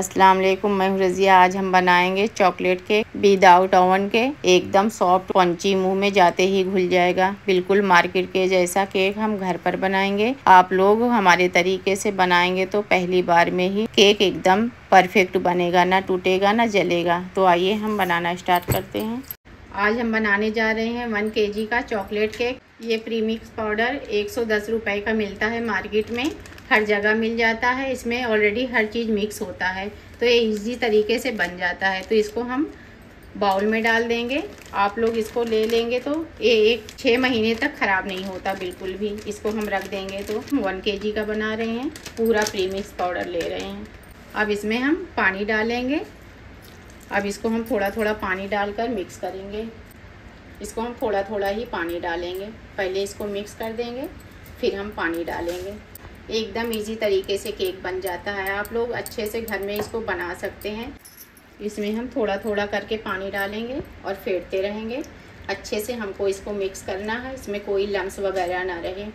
अस्सलाम वालेकुम मैं रज़िया। आज हम बनाएँगे चॉकलेट केक विदाउट ओवन के। एकदम सॉफ्ट पंची मुँह में जाते ही घुल जाएगा। बिल्कुल मार्केट के जैसा केक हम घर पर बनाएँगे। आप लोग हमारे तरीके से बनाएँगे तो पहली बार में ही केक एकदम परफेक्ट बनेगा, ना टूटेगा, ना जलेगा। तो आइए हम बनाना स्टार्ट करते हैं। आज हम बनाने जा रहे हैं वन के का चॉकलेट केक। ये प्रीमिक्स पाउडर एक सौ का मिलता है मार्केट में। हर जगह मिल जाता है, इसमें ऑलरेडी हर चीज़ मिक्स होता है तो ये इजी तरीके से बन जाता है। तो इसको हम बाउल में डाल देंगे। आप लोग इसको ले लेंगे तो ये एक छः महीने तक ख़राब नहीं होता बिल्कुल भी। इसको हम रख देंगे तो वन के का बना रहे हैं, पूरा प्रीमिक्स पाउडर ले रहे हैं। अब इसमें हम पानी डालेंगे। अब इसको हम थोड़ा थोड़ा पानी डालकर मिक्स करेंगे। इसको हम थोड़ा थोड़ा ही पानी डालेंगे। पहले इसको मिक्स कर देंगे, फिर हम पानी डालेंगे। एकदम इजी तरीके से केक बन जाता है। आप लोग अच्छे से घर में इसको बना सकते हैं। इसमें हम थोड़ा थोड़ा करके पानी डालेंगे और फेंटते रहेंगे। अच्छे से हमको इसको मिक्स करना है। इसमें कोई लम्स वगैरह ना रहे।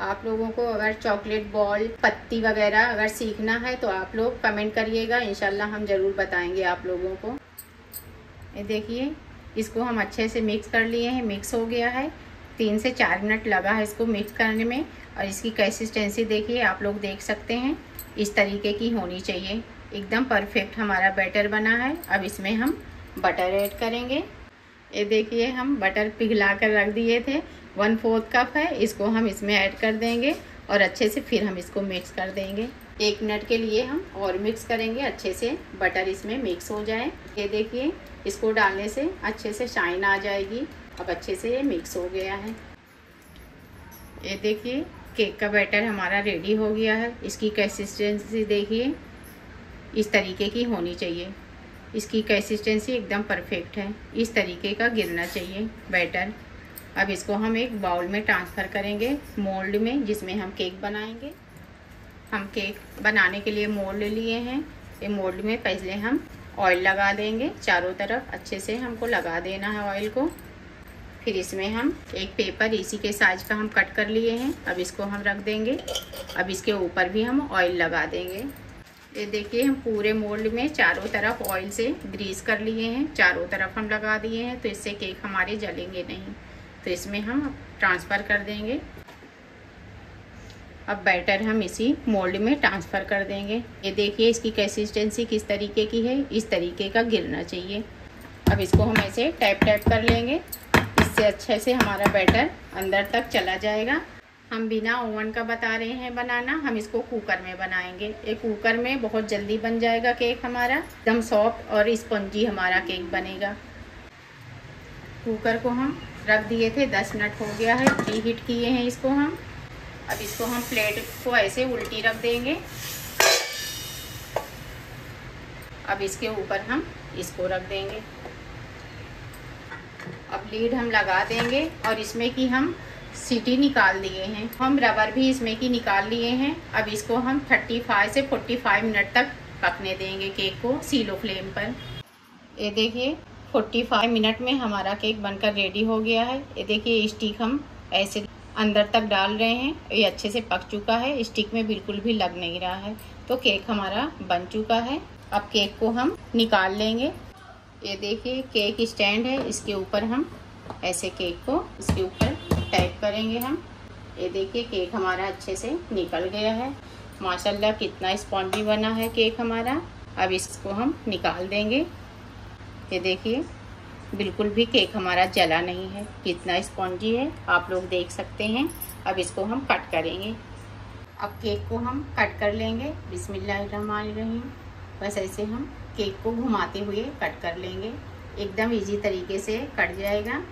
आप लोगों को अगर चॉकलेट बॉल पत्ती वगैरह अगर सीखना है तो आप लोग कमेंट करिएगा। इनशाला हम ज़रूर बताएँगे आप लोगों को। ये देखिए, इसको हम अच्छे से मिक्स कर लिए हैं। मिक्स हो गया है। तीन से चार मिनट लगा है इसको मिक्स करने में और इसकी कंसिस्टेंसी देखिए, आप लोग देख सकते हैं। इस तरीके की होनी चाहिए। एकदम परफेक्ट हमारा बैटर बना है। अब इसमें हम बटर ऐड करेंगे। ये देखिए, हम बटर पिघला कर रख दिए थे। वन फोर्थ कप है, इसको हम इसमें ऐड कर देंगे। और अच्छे से फिर हम इसको मिक्स कर देंगे। एक मिनट के लिए हम और मिक्स करेंगे, अच्छे से बटर इसमें मिक्स हो जाए। ये देखिए, इसको डालने से अच्छे से शाइन आ जाएगी। अब अच्छे से ये मिक्स हो गया है। ये देखिए केक का बैटर हमारा रेडी हो गया है। इसकी कंसिस्टेंसी देखिए, इस तरीके की होनी चाहिए। इसकी कंसिस्टेंसी एकदम परफेक्ट है। इस तरीके का गिरना चाहिए बैटर अब इसको हम एक बाउल में ट्रांसफ़र करेंगे मोल्ड में, जिसमें हम केक बनाएँगे। हम केक बनाने के लिए मोल्ड लिए हैं। ये मोल्ड में पहले हम ऑयल लगा देंगे। चारों तरफ़ अच्छे से हमको लगा देना है ऑयल को। फिर इसमें हम एक पेपर इसी के साइज़ का हम कट कर लिए हैं। अब इसको हम रख देंगे। अब इसके ऊपर भी हम ऑयल लगा देंगे। ये देखिए, हम पूरे मोल्ड में चारों तरफ़ ऑयल से ग्रीस कर लिए हैं। चारों तरफ़ हम लगा दिए हैं तो इससे केक हमारे जलेंगे नहीं। तो इसमें हम ट्रांसफ़र कर देंगे। अब बैटर हम इसी मोल्ड में ट्रांसफ़र कर देंगे। ये देखिए इसकी कंसिस्टेंसी किस तरीके की है। इस तरीके का गिरना चाहिए। अब इसको हम ऐसे टैप टैप कर लेंगे। इससे अच्छे से हमारा बैटर अंदर तक चला जाएगा। हम बिना ओवन का बता रहे हैं बनाना, हम इसको कुकर में बनाएँगे। ये कुकर में बहुत जल्दी बन जाएगा केक हमारा। एकदम सॉफ्ट और स्पंजी हमारा केक बनेगा। कुकर को हम रख दिए थे, दस मिनट हो गया है प्री हीट किए हैं इसको हम। अब इसको हम प्लेट को ऐसे उल्टी रख देंगे। अब इसके ऊपर हम इसको रख देंगे। अब लीड हम लगा देंगे और इसमें की हम सीटी निकाल दिए हैं। हम रबर भी इसमें की निकाल लिए हैं। अब इसको हम 35 से 45 मिनट तक पकने देंगे केक को सीलो फ्लेम पर। ये देखिए 45 मिनट में हमारा केक बनकर रेडी हो गया है। ये देखिए स्टिक हम ऐसे अंदर तक डाल रहे हैं। ये अच्छे से पक चुका है। स्टिक में बिल्कुल भी लग नहीं रहा है। तो केक हमारा बन चुका है। अब केक को हम निकाल लेंगे। ये देखिए, केक स्टैंड है। इसके ऊपर हम ऐसे केक को इसके ऊपर टाइप करेंगे हम। ये देखिए, केक हमारा अच्छे से निकल गया है। माशाल्लाह, कितना स्पॉन्जी बना है केक हमारा। अब इसको हम निकाल देंगे। ये देखिए। बिल्कुल भी केक हमारा जला नहीं है। कितना स्पॉन्जी है, आप लोग देख सकते हैं। अब इसको हम कट करेंगे। अब केक को हम कट कर लेंगे। बिस्मिल्लाहिर्रहमानिर्रहीम। बस ऐसे हम केक को घुमाते हुए कट कर लेंगे। एकदम इजी तरीके से कट जाएगा।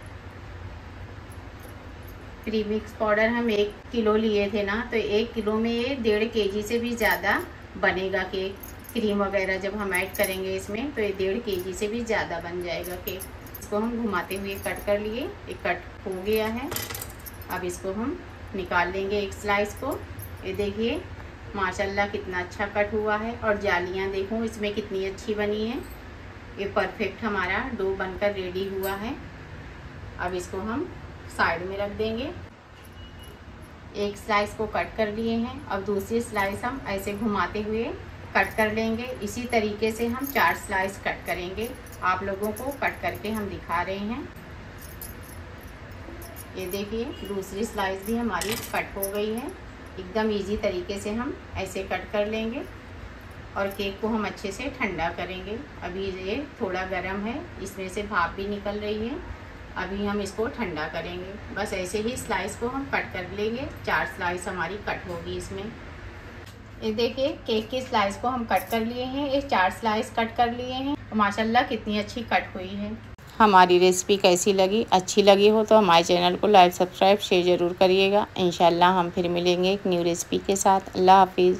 प्रीमिक्स पाउडर हम एक किलो लिए थे ना तो एक किलो में ये डेढ़ के जी से भी ज़्यादा बनेगा केक। क्रीम वगैरह जब हम ऐड करेंगे इसमें तो ये डेढ़ के से भी ज़्यादा बन जाएगा केक इसको हम घुमाते हुए कट कर लिए, ये कट हो गया है. अब इसको हम निकाल लेंगे एक स्लाइस को. ये देखिए, माशाल्लाह कितना अच्छा कट हुआ है और जालियाँ देखो, इसमें कितनी अच्छी बनी है. ये परफेक्ट हमारा डो बनकर रेडी हुआ है. अब इसको हम साइड में रख देंगे. एक स्लाइस को कट कर लिए हैं. अब दूसरी स्लाइस हम ऐसे घुमाते हुए कट कर लेंगे। इसी तरीके से हम चार स्लाइस कट करेंगे। आप लोगों को कट करके हम दिखा रहे हैं। ये देखिए, दूसरी स्लाइस भी हमारी कट हो गई है। एकदम इजी तरीके से हम ऐसे कट कर लेंगे और केक को हम अच्छे से ठंडा करेंगे। अभी ये थोड़ा गर्म है, इसमें से भाप भी निकल रही है। अभी हम इसको ठंडा करेंगे। बस ऐसे ही स्लाइस को हम कट कर लेंगे। चार स्लाइस हमारी कट होगी इसमें। ये देखिए, केक की स्लाइस को हम कट कर लिए हैं, ये चार स्लाइस कट कर लिए हैं। माशाल्लाह, कितनी अच्छी कट हुई है। हमारी रेसिपी कैसी लगी? अच्छी लगी हो तो हमारे चैनल को लाइक सब्सक्राइब शेयर ज़रूर करिएगा। इन हम फिर मिलेंगे एक न्यू रेसिपी के साथ। अल्लाह हाफिज़।